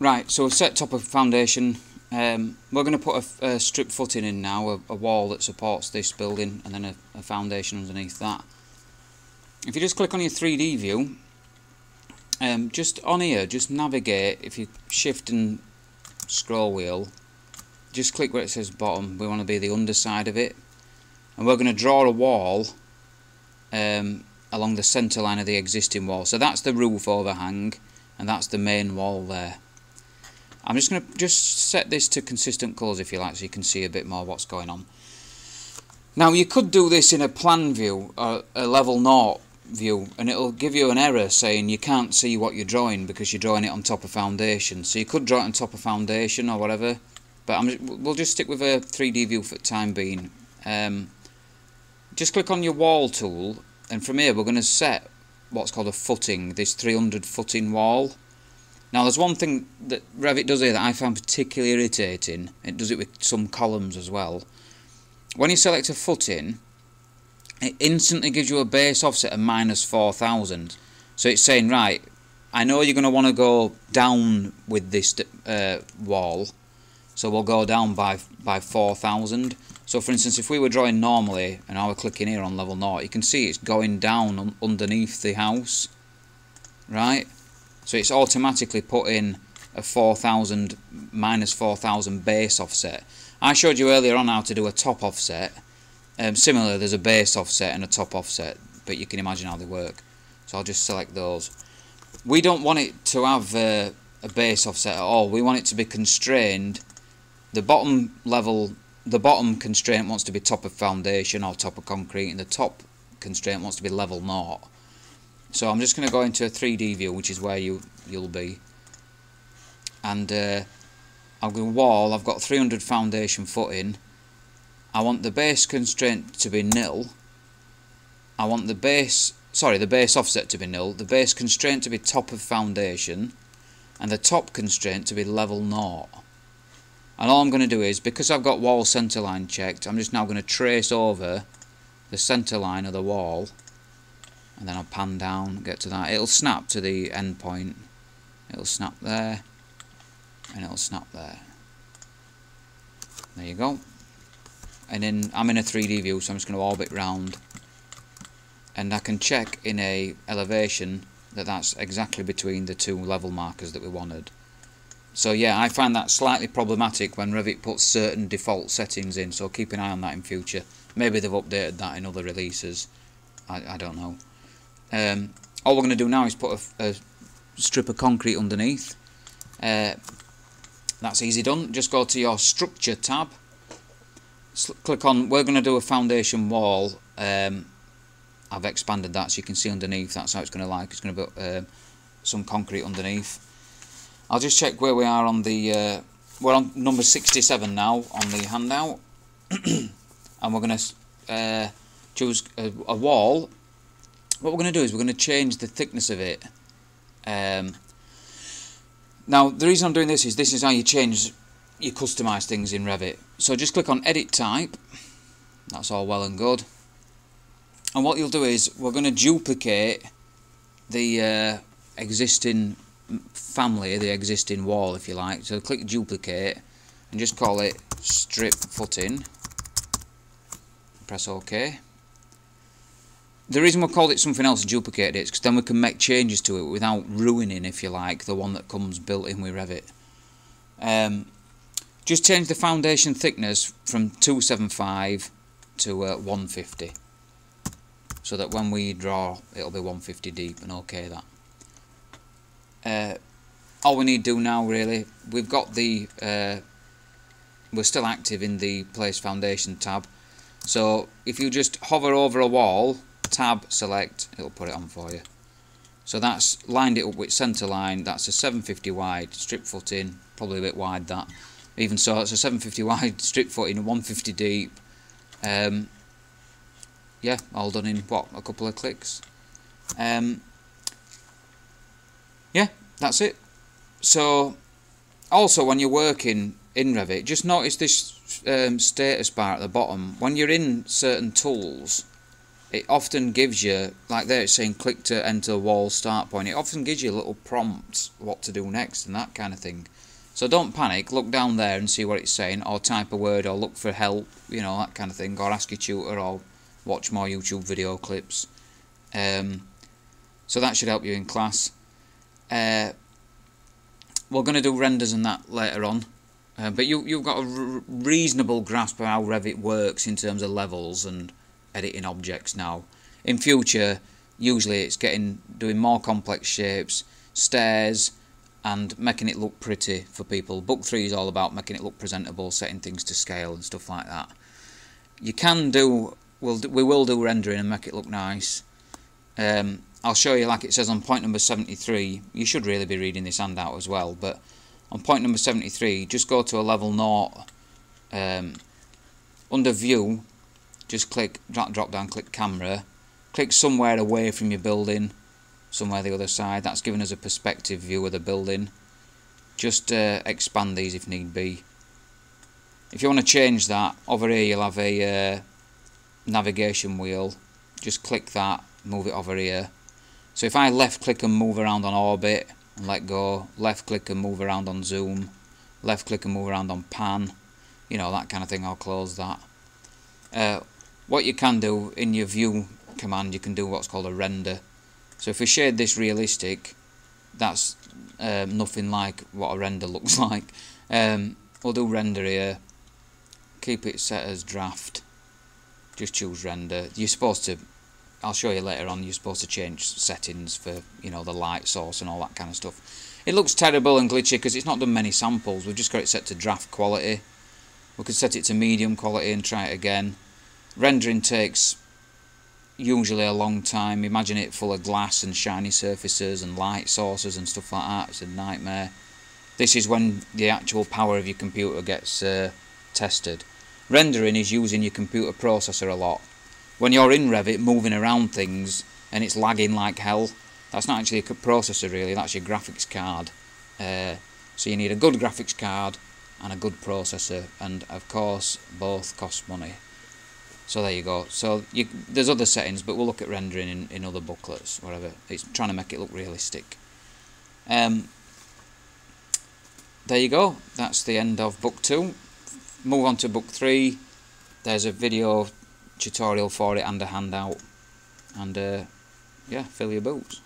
Right, so we've set top of foundation. Um, we're going to put a, a, strip footing in now, a, a, wall that supports this building, and then a, a, foundation underneath that. If you just click on your 3D view, um, just on here, just navigate, if you shift and scroll wheel, just click where it says bottom, we want to be the underside of it. And we're going to draw a wall um, along the centre line of the existing wall. So that's the roof overhang, and that's the main wall there. I'm just going to just set this to consistent colours if you like so you can see a bit more what's going on. Now you could do this in a plan view, a level naught view, and it'll give you an error saying you can't see what you're drawing because you're drawing it on top of foundation. So you could draw it on top of foundation or whatever, but I'm, we'll just stick with a 3D view for the time being. Um, just click on your wall tool, and from here we're going to set what's called a footing, this 300 footing wall. Now there's one thing that Revit does here that I found particularly irritating, it does it with some columns as well. When you select a footing, it instantly gives you a base offset of minus 4000. So it's saying, right, I know you're going to want to go down with this uh, wall, so we'll go down by, by 4000. So for instance, if we were drawing normally, and I were clicking here on level 0, you can see it's going down un underneath the house, right? So it's automatically put in a 4000 minus 4000 base offset. I showed you earlier on how to do a top offset. Um, similarly, there's a base offset and a top offset, but you can imagine how they work. So I'll just select those. We don't want it to have uh, a base offset at all. We want it to be constrained. The bottom level, the bottom constraint wants to be top of foundation or top of concrete, and the top constraint wants to be level naught. So I'm just going to go into a 3D view, which is where you you'll be. And uh, I've got a wall. I've got 300 foundation footing. I want the base constraint to be nil. I want the base, sorry, the base offset to be nil. The base constraint to be top of foundation, and the top constraint to be level naught. And all I'm going to do is, because I've got wall centre line checked, I'm just now going to trace over the centre line of the wall and then I'll pan down, get to that. It'll snap to the end point. It'll snap there, and it'll snap there. There you go. And then I'm in a 3D view, so I'm just going to orbit round, and I can check in a elevation that that's exactly between the two level markers that we wanted. So yeah, I find that slightly problematic when Revit puts certain default settings in, so keep an eye on that in future. Maybe they've updated that in other releases. I, I don't know. Um, all we're going to do now is put a, a strip of concrete underneath. Uh, that's easy done. Just go to your structure tab. click on, we're going to do a foundation wall. Um, I've expanded that so you can see underneath. That's how it's going to like. It's going to be uh, some concrete underneath. I'll just check where we are on the... Uh, we're on number 67 now on the handout. and we're going to uh, choose a, a wall what we're going to do is we're going to change the thickness of it. Um, now, the reason I'm doing this is this is how you change, you customise things in Revit. So just click on Edit Type. That's all well and good. And what you'll do is we're going to duplicate the uh, existing family, the existing wall, if you like. So click Duplicate and just call it Strip Footing. Press OK the reason we called it something else and duplicated it is because then we can make changes to it without ruining, if you like, the one that comes built in with Revit. Um, just change the foundation thickness from 275 to uh, 150 so that when we draw it'll be 150 deep and okay that. Uh, all we need to do now really, we've got the, uh, we're still active in the place foundation tab so if you just hover over a wall tab select it'll put it on for you. So that's lined it up with centre line that's a 750 wide strip footing probably a bit wide that. Even so it's a 750 wide strip footing 150 deep. Um, yeah all done in what a couple of clicks? Um, yeah that's it. So also when you're working in Revit just notice this um, status bar at the bottom. When you're in certain tools it often gives you, like there it's saying click to enter wall start point, it often gives you a little prompts what to do next and that kind of thing. So don't panic, look down there and see what it's saying, or type a word, or look for help, you know, that kind of thing, or ask your tutor, or watch more YouTube video clips. Um, so that should help you in class. Uh, we're going to do renders and that later on. Uh, but you, you've got a reasonable grasp of how Revit works in terms of levels and editing objects now. In future, usually it's getting doing more complex shapes, stairs, and making it look pretty for people. Book 3 is all about making it look presentable, setting things to scale and stuff like that. You can do, we'll, we will do rendering and make it look nice. Um, I'll show you like it says on point number 73, you should really be reading this handout as well, but on point number 73, just go to a level 0, um, under view, just click, drop, down, click camera, click somewhere away from your building, somewhere the other side, that's giving us a perspective view of the building. Just uh, expand these if need be. If you want to change that, over here you'll have a uh, navigation wheel, just click that, move it over here. So if I left click and move around on orbit, and let go, left click and move around on zoom, left click and move around on pan, you know, that kind of thing, I'll close that. Uh, what you can do in your view command, you can do what's called a render. So if we shade this realistic, that's um, nothing like what a render looks like. Um, we'll do render here, keep it set as draft, just choose render. You're supposed to I'll show you later on, you're supposed to change settings for, you know, the light source and all that kind of stuff. It looks terrible and glitchy because it's not done many samples. We've just got it set to draft quality. We could set it to medium quality and try it again. Rendering takes usually a long time. Imagine it full of glass and shiny surfaces and light sources and stuff like that. It's a nightmare. This is when the actual power of your computer gets uh, tested. Rendering is using your computer processor a lot when you're in Revit moving around things and it's lagging like hell, that's not actually a processor really, that's your graphics card. Uh, so you need a good graphics card and a good processor, and of course both cost money. So there you go. So you, there's other settings, but we'll look at rendering in, in other booklets, whatever. It's trying to make it look realistic. Um, there you go. That's the end of book two. Move on to book three. There's a video tutorial for it and a handout and uh, yeah fill your boots